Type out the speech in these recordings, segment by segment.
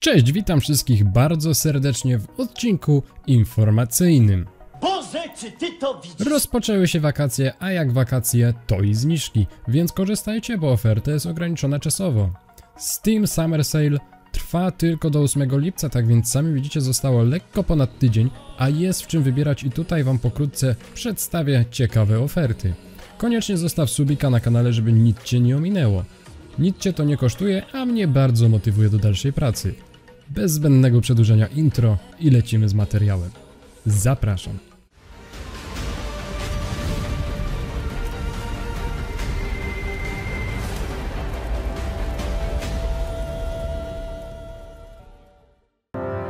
Cześć, witam wszystkich bardzo serdecznie w odcinku informacyjnym. Rozpoczęły się wakacje, a jak wakacje, to i zniżki, więc korzystajcie, bo oferta jest ograniczona czasowo. Steam Summer Sale trwa tylko do 8 lipca, tak więc sami widzicie zostało lekko ponad tydzień, a jest w czym wybierać i tutaj wam pokrótce przedstawię ciekawe oferty. Koniecznie zostaw subika na kanale, żeby nic cię nie ominęło. Nic cię to nie kosztuje, a mnie bardzo motywuje do dalszej pracy. Bez zbędnego przedłużenia intro i lecimy z materiałem. Zapraszam.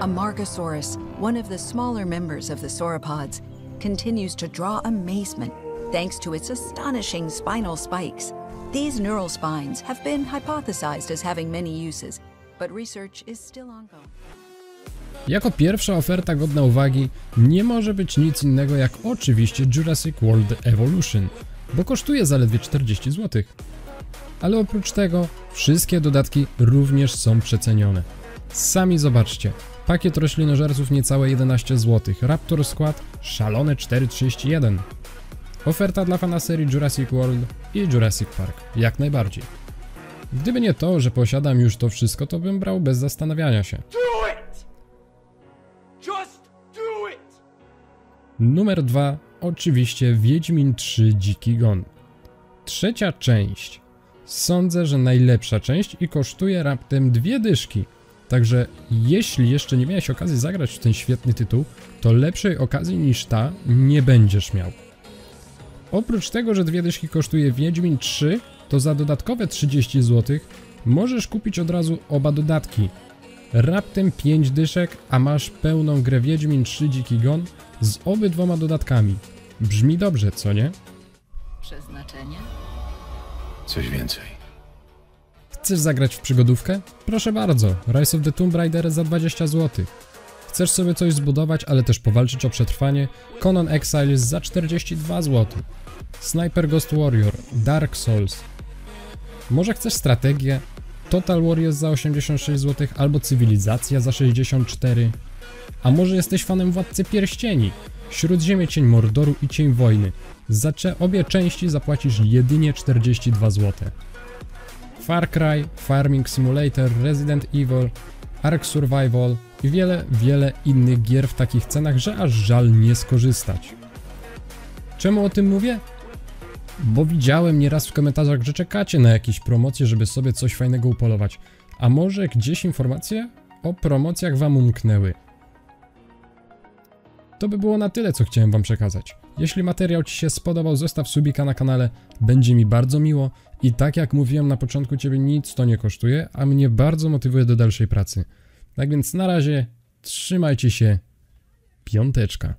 Amargasaurus, one of the smaller members of the sauropods, continues to draw amazement thanks to its astonishing spinal spikes. These neural spines have been hypothesized as having many uses, Jako pierwsza oferta godna uwagi nie może być nic innego jak oczywiście Jurassic World Evolution, bo kosztuje zaledwie 40 zł. Ale oprócz tego wszystkie dodatki również są przecenione. Sami zobaczcie. Pakiet roślinożerców niecałe 11 zł, Raptor Skład szalone 4,31. Oferta dla fana serii Jurassic World i Jurassic Park, jak najbardziej. Gdyby nie to, że posiadam już to wszystko, to bym brał bez zastanawiania się. Numer 2 oczywiście Wiedźmin 3 Dziki Gon. Trzecia część. Sądzę, że najlepsza część i kosztuje raptem dwie dyszki. Także jeśli jeszcze nie miałeś okazji zagrać w ten świetny tytuł, to lepszej okazji niż ta nie będziesz miał. Oprócz tego, że dwie dyszki kosztuje Wiedźmin 3, to za dodatkowe 30 zł możesz kupić od razu oba dodatki. Raptem 5 dyszek, a masz pełną grę Wiedźmin 3 Dziki Gon z obydwoma dodatkami. Brzmi dobrze, co nie? Przeznaczenie? Coś więcej. Chcesz zagrać w przygodówkę? Proszę bardzo, Rise of the Tomb Raider za 20 zł. Chcesz sobie coś zbudować, ale też powalczyć o przetrwanie? Conan Exiles za 42 zł. Sniper Ghost Warrior, Dark Souls. Może chcesz strategię? Total Warriors za 86 zł albo Cywilizacja za 64. A może jesteś fanem Władcy Pierścieni? Śródziemie Cień Mordoru i Cień Wojny. Za obie części zapłacisz jedynie 42 zł. Far Cry, Farming Simulator, Resident Evil, Ark Survival i wiele, wiele innych gier w takich cenach, że aż żal nie skorzystać. Czemu o tym mówię? Bo widziałem nieraz w komentarzach, że czekacie na jakieś promocje, żeby sobie coś fajnego upolować. A może gdzieś informacje o promocjach wam umknęły? To by było na tyle, co chciałem wam przekazać. Jeśli materiał ci się spodobał, zostaw subika na kanale, będzie mi bardzo miło i tak jak mówiłem na początku, ciebie nic to nie kosztuje, a mnie bardzo motywuje do dalszej pracy. Tak więc na razie, trzymajcie się, piąteczka.